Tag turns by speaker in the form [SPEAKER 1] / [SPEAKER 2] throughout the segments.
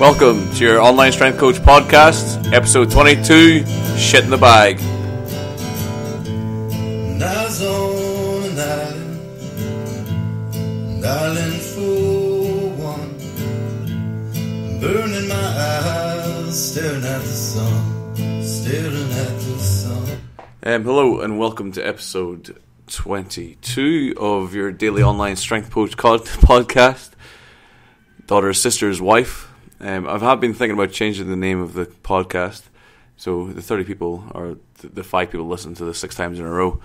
[SPEAKER 1] Welcome to your Online Strength Coach podcast, episode 22 Shit in the Bag.
[SPEAKER 2] And I was on an island, an island for one. Burning my eyes, staring at the sun, staring at the sun.
[SPEAKER 1] Um, hello and welcome to episode 22 of your daily online strength coach co- podcast. Daughter, sister's wife. Um, I have been thinking about changing the name of the podcast. So the 30 people or th- the five people listen to this six times in a row.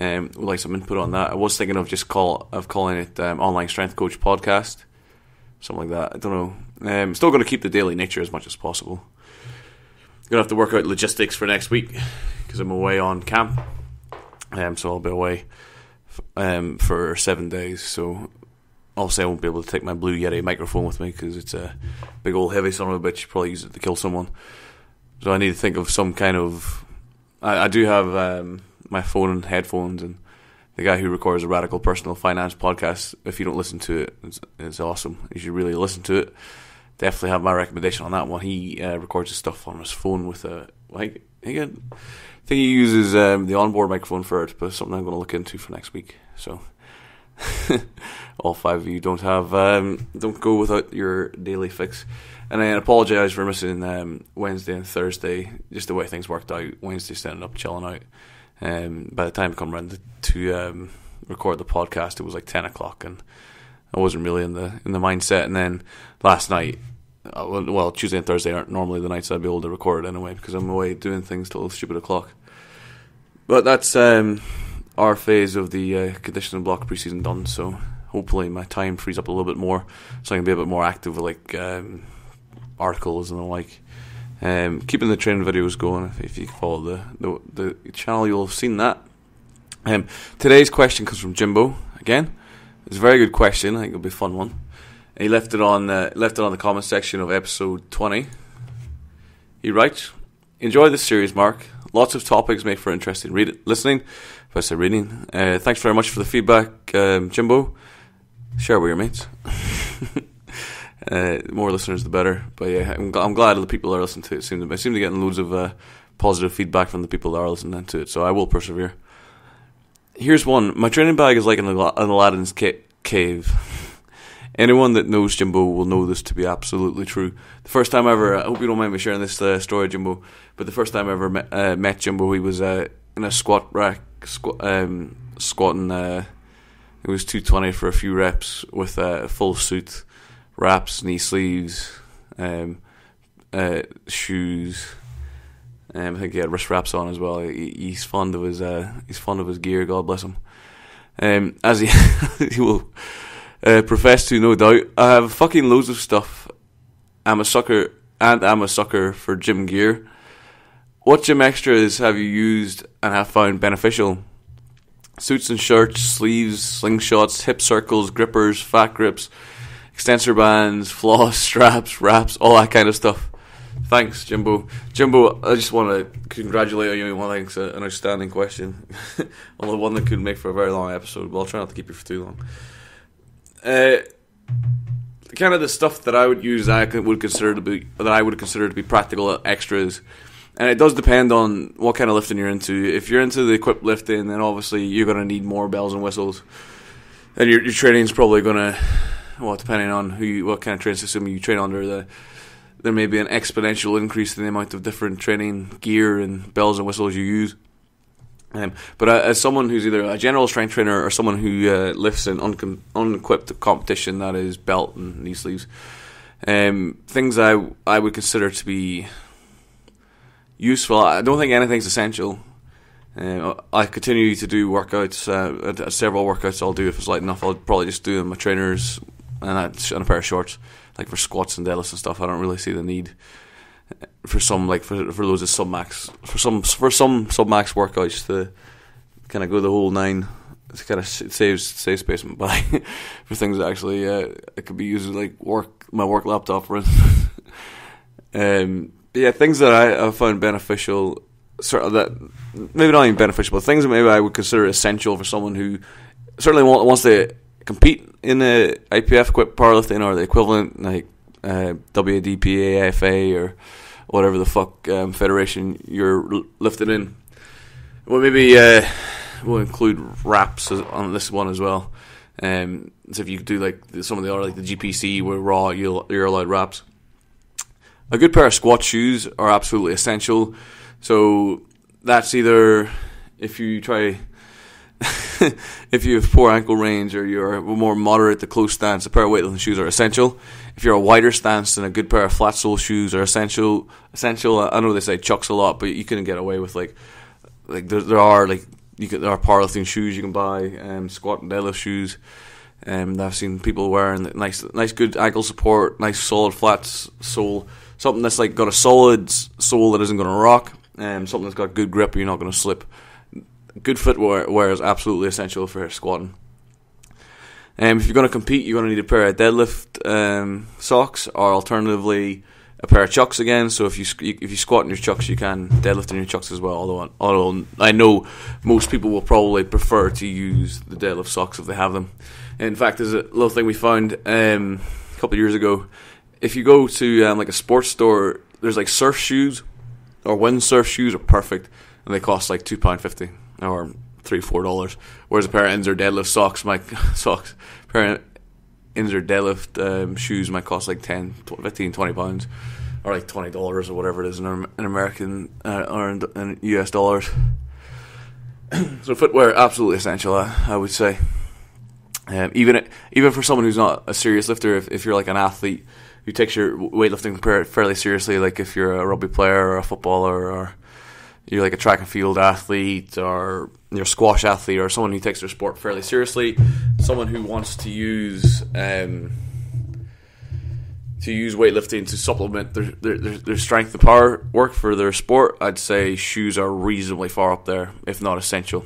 [SPEAKER 1] Um, would like some input on that. I was thinking of just call of calling it um, online strength coach podcast, something like that. I don't know. Um, still going to keep the daily nature as much as possible. Gonna have to work out logistics for next week because I'm away on camp. Um, so I'll be away um, for seven days. So obviously I won't be able to take my Blue Yeti microphone with me because it's a big old heavy son of a bitch. Probably use it to kill someone. So I need to think of some kind of. I, I do have um, my phone and headphones, and the guy who records a Radical Personal Finance podcast. If you don't listen to it, it's, it's awesome. You should really listen to it. Definitely have my recommendation on that one. He uh, records his stuff on his phone with a like. Got, I think he uses um, the onboard microphone for it, but it's something I'm going to look into for next week. So all five of you don't have um, don't go without your daily fix. And I apologise for missing um, Wednesday and Thursday, just the way things worked out. Wednesday standing up chilling out. Um, by the time I come around to, um, record the podcast, it was like ten o'clock, and I wasn't really in the in the mindset. And then last night, uh, well, well, Tuesday and Thursday aren't normally the nights I'd be able to record anyway because I'm away doing things till stupid o'clock. But that's um, our phase of the uh, conditioning block preseason done. So hopefully my time frees up a little bit more, so I can be a bit more active with like um, articles and the like. Um, keeping the training videos going. If, you follow the, the the channel, you'll have seen that. Um, today's question comes from Jimbo again. It's a very good question. I think it'll be a fun one. He left it on uh, left it on the comment section of episode twenty. He writes, "Enjoy this series, Mark. Lots of topics make for interesting read- listening." Say reading, uh, thanks very much for the feedback, um, Jimbo. Share with your mates. uh, more listeners, the better. But yeah, I'm, I'm glad the people are listening to it seem to I seem to get loads of uh, positive feedback from the people that are listening to it. So I will persevere. Here's one. My training bag is like an, an Aladdin's ca- cave. Anyone that knows Jimbo will know this to be absolutely true. The first time ever, I hope you don't mind me sharing this uh, story, Jimbo, but the first time I ever met, uh, met Jimbo, he was uh, in a squat rack, squ- um, squatting. Uh, it was 220 for a few reps with a full suit, wraps, knee sleeves, um, uh, shoes. Um, I think he had wrist wraps on as well. He, he's fond of his uh, he's fond of his gear. God bless him. Um, as he he will uh, profess to, no doubt. I have fucking loads of stuff. I'm a sucker, and I'm a sucker for gym gear. What gym extras have you used and have found beneficial? Suits and shirts, sleeves, slingshots, hip circles, grippers, fat grips, extensor bands, floss, straps, wraps, all that kind of stuff. Thanks, Jimbo. Jimbo, I just want to congratulate you on one thing. It's an outstanding question. Although one that could make for a very long episode, but I'll try not to keep you for too long. Uh, kind of the stuff that I would use, I would consider to be that I would consider to be practical extras, and it does depend on what kind of lifting you're into. If you're into the equipped lifting, then obviously you're going to need more bells and whistles, and your your training's probably going to, well, depending on who you, what kind of training system you train under, the there may be an exponential increase in the amount of different training gear and bells and whistles you use. Um, but uh, as someone who's either a general strength trainer or someone who uh, lifts in unequipped competition, that is belt and knee sleeves, um, things I I would consider to be useful. I don't think anything's essential. Uh, I continue to do workouts. Uh, uh, several workouts I'll do if it's light enough. I'll probably just do my trainers and, a- and a pair of shorts, like for squats and deadlifts and stuff. I don't really see the need for some like for for those of sub max for some for some sub max workouts to kind of go the whole nine. It kind of saves saves space in my for things that actually uh, it could be as like work my work laptop for um, yeah, things that I, I found beneficial, sort of that maybe not even beneficial, but things that maybe I would consider essential for someone who certainly wa- wants to compete in the IPF equipped powerlifting or the equivalent, like uh, WDPAFA or whatever the fuck um, federation you're l- lifted in. Well, maybe uh, we'll include wraps on this one as well. Um, so if you do like some of the other like the GPC where raw you're allowed wraps. A good pair of squat shoes are absolutely essential. So that's either if you try if you have poor ankle range or you're more moderate to close stance, a pair of weightlifting shoes are essential. If you're a wider stance, then a good pair of flat sole shoes are essential. Essential. I know they say chucks a lot, but you can get away with like like there, there are like you there are powerlifting shoes you can buy, um, squat and deadlift shoes. Um, I've seen people wearing nice, nice, good ankle support, nice solid flat sole, something that's like got a solid sole that isn't going to rock, um, something that's got good grip, you're not going to slip. Good footwear wear is absolutely essential for squatting. Um, if you're going to compete, you're going to need a pair of deadlift um, socks, or alternatively, a pair of chucks again. So if you if you squat in your chucks, you can deadlift in your chucks as well. Although although I know most people will probably prefer to use the deadlift socks if they have them. In fact, there's a little thing we found um, a couple of years ago. If you go to um, like a sports store, there's like surf shoes or windsurf shoes are perfect, and they cost like two pound fifty or three four dollars. Whereas a pair of Inzer deadlift socks, my socks, pair of Inzer deadlift um, shoes might cost like 10, 15, 20 pounds, or like twenty dollars or whatever it is in, in American uh, or in, in US dollars. so footwear absolutely essential, I, I would say. Um, even even for someone who's not a serious lifter, if, if you're like an athlete who takes your weightlifting fairly seriously, like if you're a rugby player or a footballer or you're like a track and field athlete or you're a squash athlete or someone who takes their sport fairly seriously, someone who wants to use um, to use weightlifting to supplement their, their, their strength and power work for their sport, I'd say shoes are reasonably far up there, if not essential.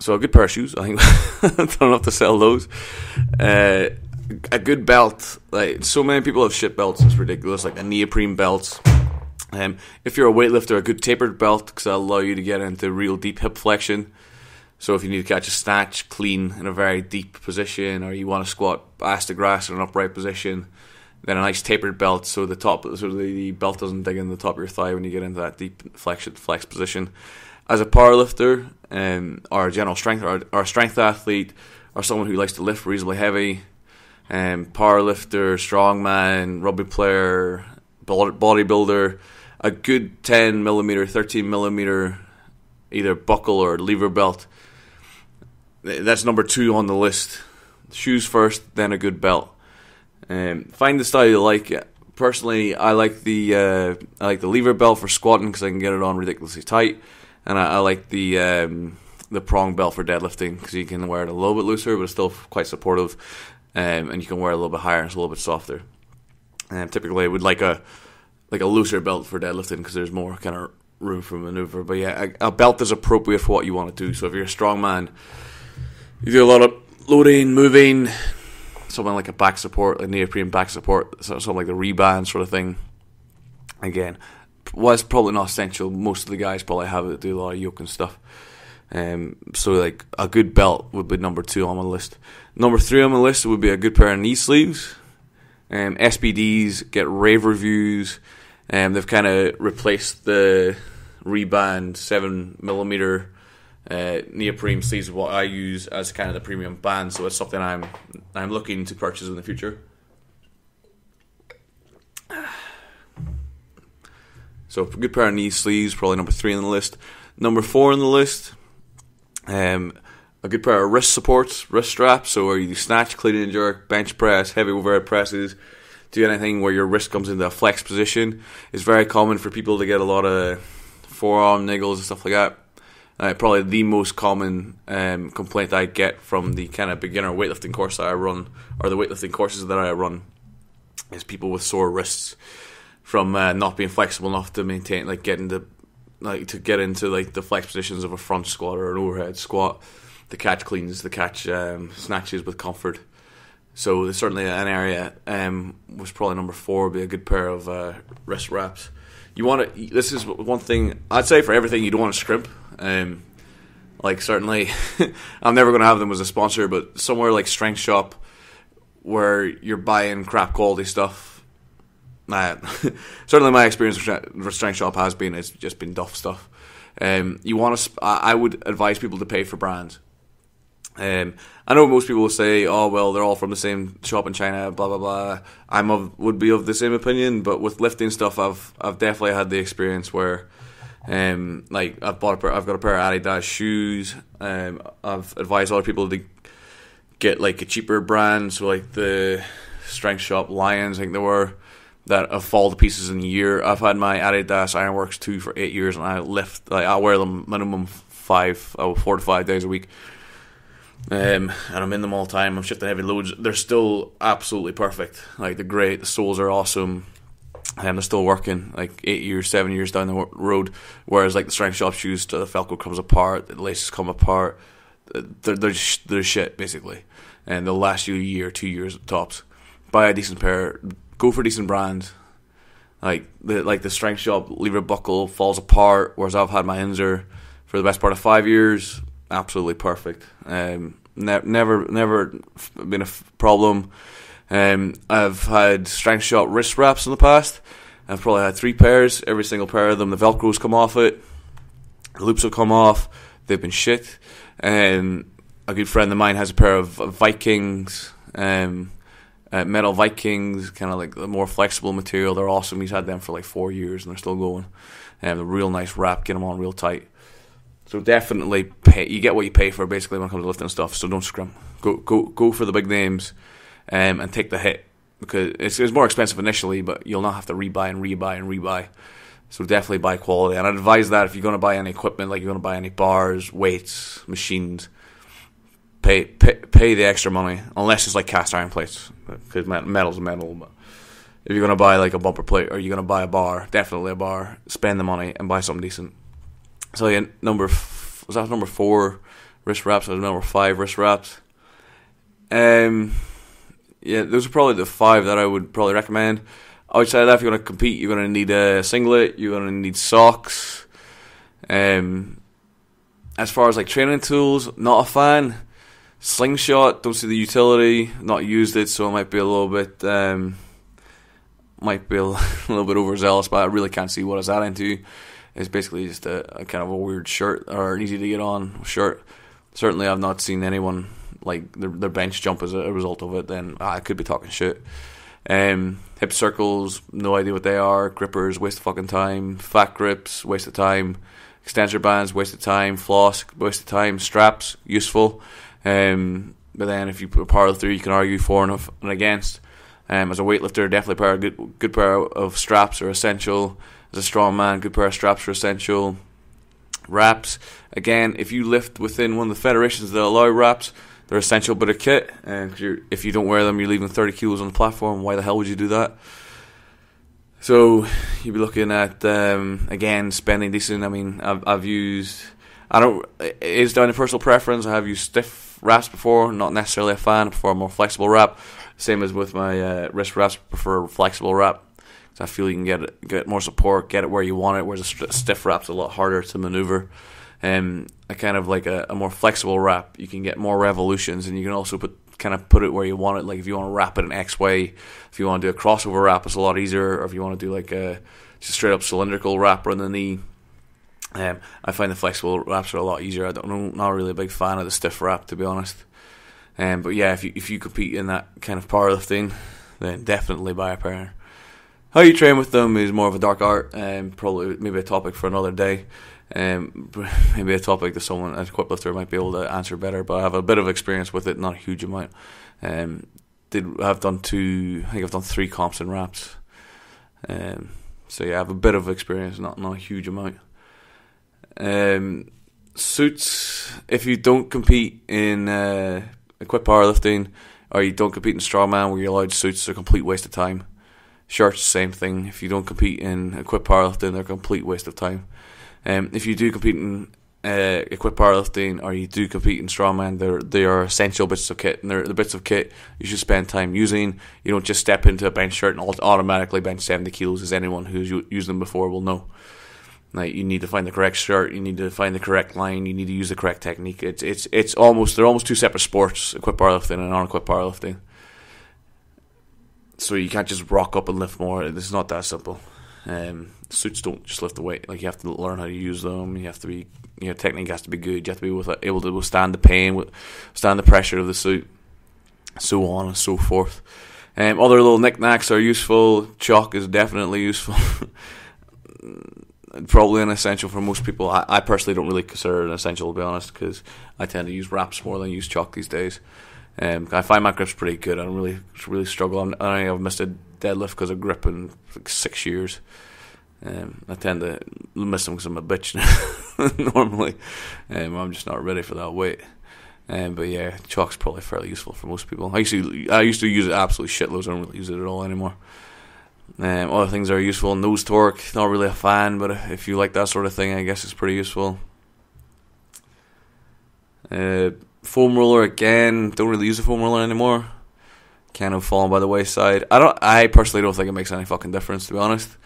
[SPEAKER 1] So a good pair of shoes, I think. I don't have to sell those. Uh, a good belt, like so many people have shit belts, it's ridiculous. Like a neoprene belt. Um, if you're a weightlifter, a good tapered belt because that'll allow you to get into real deep hip flexion. So if you need to catch a snatch clean in a very deep position, or you want to squat ass to grass in an upright position, then a nice tapered belt so the top, so the belt doesn't dig in the top of your thigh when you get into that deep flex flex position. As a powerlifter, um, or a general strength, or, or a strength athlete, or someone who likes to lift reasonably heavy, um, powerlifter, strongman, rugby player, bodybuilder, a good 10 millimeter, 13 millimeter, either buckle or lever belt. That's number two on the list. Shoes first, then a good belt. Um, find the style you like. Personally, I like the uh, I like the lever belt for squatting because I can get it on ridiculously tight, and I, I like the um, the prong belt for deadlifting because you can wear it a little bit looser, but it's still quite supportive, um, and you can wear a little bit higher and it's a little bit softer. And typically, I would like a like a looser belt for deadlifting because there's more kind of room for maneuver. But yeah, a, a, belt is appropriate for what you want to do. So if you're a strong man, you do a lot of loading, moving, something like a back support, a neoprene back support, something like the Rehband sort of thing. Again, was probably not essential. Most of the guys probably have it, do a lot of yoke and stuff. Um, so like a good belt would be number two on my list. Number three on my list would be a good pair of knee sleeves. Um, SBDs get rave reviews. Um, they've kind of replaced the Rehband seven millimeter uh, neoprene sleeves. What I use as kind of the premium band, so it's something I'm I'm looking to purchase in the future. So good pair of knee sleeves, probably number three on the list. Number four on the list, um, a good pair of wrist supports, wrist straps. So where you snatch, clean and jerk, bench press, heavy overhead presses, do anything where your wrist comes into a flex position. It's very common for people to get a lot of forearm niggles and stuff like that. Uh, probably the most common um, complaint I get from the kind of beginner weightlifting course that I run, or the weightlifting courses that I run, is people with sore wrists from uh, not being flexible enough to maintain, like getting the, like to get into like the flex positions of a front squat or an overhead squat, the catch cleans, the catch um, snatches with comfort. So there's certainly an area um, was probably number four would be a good pair of uh, wrist wraps. You want to. This is one thing I'd say for everything you don't want to scrimp. Um, like certainly, I'm never going to have them as a sponsor, but somewhere like Strength Shop where you're buying crap quality stuff. Uh, certainly, my experience with Strength Shop has been it's just been duff stuff. Um, you want to? I would advise people to pay for brands. Um, I know most people will say, "Oh, well, they're all from the same shop in China." Blah blah blah. I'm of would be of the same opinion, but with lifting stuff, I've I've definitely had the experience where, um, like I've bought a pair, I've got a pair of Adidas shoes. Um, I've advised other people to get like a cheaper brand, so like the Strength Shop Lions, I think they were that have fallen to pieces in a year. I've had my Adidas Ironworks two for eight years, and I lift like I wear them minimum five, oh, four to five days a week. Um, and I'm in them all the time. I'm shifting heavy loads. They're still absolutely perfect. Like they're great. The soles are awesome. And they're still working like eight years, seven years down the road. Whereas like the strength shop shoes, the Velcro comes apart, the laces come apart. They're they're they're shit basically, and they'll last you a year, two years tops. Buy a decent pair. Go for a decent brands. Like the like the strength shop lever buckle falls apart, whereas I've had my Inzer for the best part of five years absolutely perfect. Um, ne- never, never been a f- problem. Um, I've had strength shop wrist wraps in the past. I've probably had three pairs. Every single pair of them, the Velcro's come off it. The loops have come off. They've been shit. Um, a good friend of mine has a pair of Vikings, um, uh, metal Vikings, kind of like the more flexible material. They're awesome. He's had them for like four years and they're still going. And um, a real nice wrap, get them on real tight. So definitely pay. You get what you pay for basically when it comes to lifting stuff. So don't scrum. Go go go for the big names, um, and take the hit because it's, it's more expensive initially, but you'll not have to rebuy and rebuy and rebuy. So definitely buy quality. And I'd advise that if you're going to buy any equipment, like you're going to buy any bars, weights, machines, pay pay, pay the extra money unless it's like cast iron plates because metal's metal. But if you're going to buy like a bumper plate or you're going to buy a bar, definitely a bar. Spend the money and buy something decent. So yeah, number f- was that number four wrist wraps? was number five wrist wraps. Um, yeah, those are probably the five that I would probably recommend. Outside of that, if you're to compete, you're going to need a singlet. You're going to need socks. Um, as far as like training tools, not a fan. Slingshot, don't see the utility. Not used it, so it might be a little bit. Um, might be a little bit overzealous, but I really can't see what it's that into. It's basically just a, a, kind of a weird shirt or an easy to get on shirt. Certainly, I've not seen anyone like their, their bench jump as a, result of it. Then ah, I could be talking shit. Um, hip circles, no idea what they are. Grippers, waste of fucking time. Fat grips, waste of time. Extensor bands, waste of time. Floss, waste of time. Straps, useful. Um, but then if you put a power through, you can argue for and, and against. Um, as a weightlifter, definitely a pair of good, good pair of straps are essential as a strong man, good pair of straps are essential. Wraps, again, if you lift within one of the federations that allow wraps, they're essential bit of kit. And if you don't wear them, you're leaving 30 kilos on the platform. Why the hell would you do that? So you'd be looking at um, again spending decent. I mean, I've, I've used. I don't. It is down to personal preference. I have used stiff wraps before. Not necessarily a fan. I prefer a more flexible wrap. Same as with my uh, wrist wraps. Prefer a flexible wrap. I feel you can get it, get more support, get it where you want it. Whereas a stiff wrap's a lot harder to maneuver. Um, a kind of like a, a, more flexible wrap, you can get more revolutions, and you can also put kind of put it where you want it. Like if you want to wrap it an X way, if you want to do a crossover wrap, it's a lot easier. Or if you want to do like a just straight up cylindrical wrap around the knee, um, I find the flexible wraps are a lot easier. I don't know, not really a big fan of the stiff wrap to be honest. Um, but yeah, if you if you compete in that kind of powerlifting, then definitely buy a pair. How you train with them is more of a dark art, and um, probably maybe a topic for another day. Um, maybe a topic that someone as a equip lifter might be able to answer better. But I have a bit of experience with it, not a huge amount. Um, did have done two? I think I've done three comps and wraps. Um, so yeah, I have a bit of experience, not not a huge amount. Um, suits. If you don't compete in uh, equip powerlifting, or you don't compete in strongman, where you're allowed suits, it's a complete waste of time. Shirts, same thing. If you don't compete in equip powerlifting, they're a complete waste of time. Um, if you do compete in uh, equip powerlifting or you do compete in strongman, they're they are essential bits of kit, and they're the bits of kit you should spend time using. You don't just step into a bench shirt and automatically bench seventy kilos, as anyone who's used them before will know. Like you need to find the correct shirt, you need to find the correct line, you need to use the correct technique. It's it's it's almost they're almost two separate sports: equip powerlifting and non-equip powerlifting. so you can't just rock up and lift more. It's not that simple. Um, suits don't just lift the weight. Like you have to learn how to use them. You have to be, you know, technique has to be good. You have to be with, able to withstand the pain, withstand the pressure of the suit, so on and so forth. Um, other little knickknacks are useful. Chalk is definitely useful. Probably an essential for most people. I, I, personally don't really consider it an essential, to be honest, because I tend to use wraps more than use chalk these days. Um, I find my grip's pretty good. I don't really really struggle. I'm, I have missed a deadlift because of grip in like six years. Um, I tend to miss them because I'm a bitch normally. Um, I'm just not ready for that weight. Um, but yeah, chalk's probably fairly useful for most people. I used to I used to use it absolutely shitloads. I don't really use it at all anymore. Um, other things are useful. Nose Tork, not really a fan, but if you like that sort of thing, I guess it's pretty useful. Uh, foam roller again. Don't really use a foam roller anymore. Kind of fallen by the wayside. I don't. I personally don't think it makes any fucking difference, to be honest.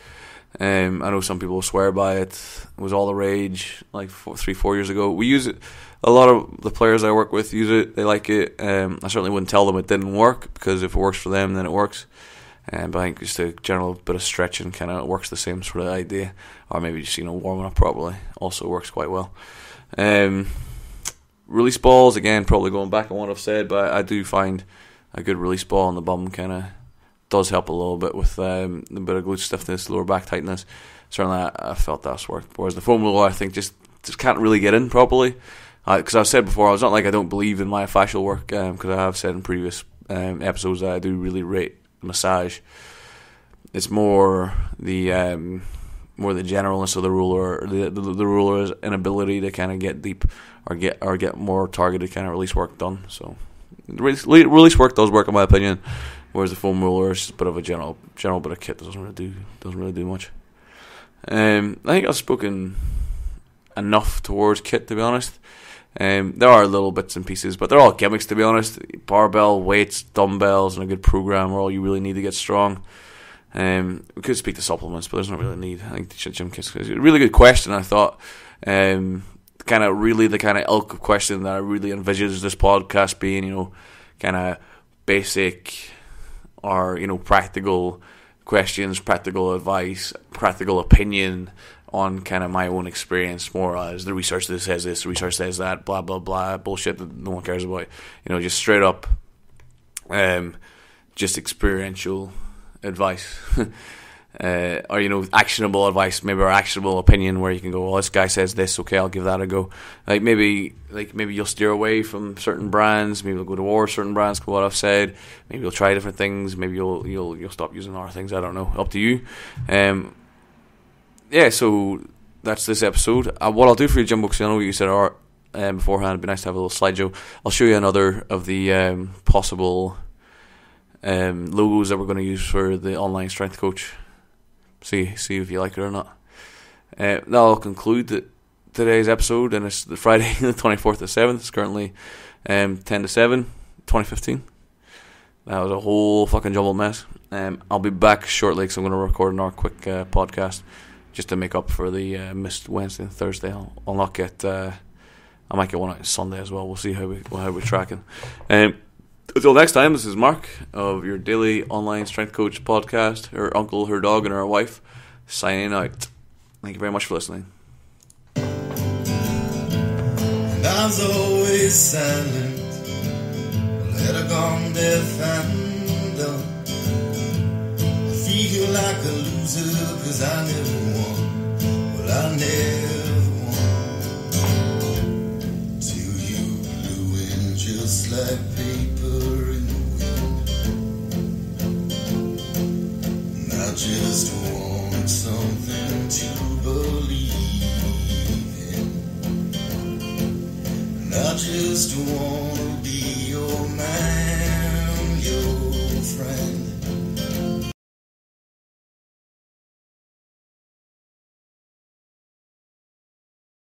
[SPEAKER 1] Um, I know some people swear by it. It was all the rage like four, three, four years ago. We use it. A lot of the players I work with use it. They like it. Um, I certainly wouldn't tell them it didn't work because if it works for them, then it works. Um, but I think just a general bit of stretching kind of works the same sort of idea, or maybe just you know warming up properly also works quite well. Um, release balls again, probably going back on what I've said, but I do find a good release ball on the bum kind of does help a little bit with um, a bit of glute stiffness, lower back tightness. Certainly, I, I felt that's worked. Whereas the roller, I think, just just can't really get in properly. Because uh, I've said before, it's not like I don't believe in my myofascial work, because um, I have said in previous um, episodes that I do really rate massage. It's more the um, more the generalness of the ruler, the the, the ruler's inability to kind of get deep or get or get more targeted kind of release work done. So release, work does work in my opinion. Whereas the foam roller is just a bit of a general general bit of kit that doesn't really do doesn't really do much. Um, I think I've spoken enough towards kit to be honest. Um, there are little bits and pieces, but they're all gimmicks to be honest. Barbell, weights, dumbbells, and a good program are all you really need to get strong. Um, we could speak to supplements, but there's not really a need. I think kits is a really good question. I thought, um, kind of really the kind of ilk of question that I really envisage this podcast being, you know, kind of basic or you know practical questions, practical advice, practical opinion on kind of my own experience more as the research that says this, the research says that, blah blah blah, bullshit that no one cares about. You know, just straight up, um, just experiential advice. uh, or you know actionable advice, maybe or actionable opinion where you can go, well, this guy says this, okay, I'll give that a go. Like maybe like maybe you'll steer away from certain brands, maybe you'll go to towards certain brands. What I've said, maybe you'll try different things, maybe you'll you'll you'll stop using other things. I don't know, up to you. Um, yeah, so that's this episode. Uh, what I'll do for you, Jimbo, because I know you said art um, beforehand. It'd be nice to have a little slideshow. I'll show you another of the um, possible um, logos that we're going to use for the online strength coach see see if you like it or not. Uh, that'll conclude the, today's episode, and it's the Friday, the twenty fourth of seventh. It's currently um, ten to 7, 2015. That was a whole fucking jumbled mess. Um, I'll be back shortly because I'm going to record another quick uh, podcast just to make up for the uh, missed Wednesday and Thursday. I'll, I'll not get. Uh, I might get one out Sunday as well. We'll see how we how we're tracking. Um, until next time, this is Mark of your daily online strength coach podcast. Her uncle, her dog, and her wife signing out. Thank you very much for listening.
[SPEAKER 2] And I was always silent, let her gone deaf and dumb. Like a loser, cause I never won. Well, I never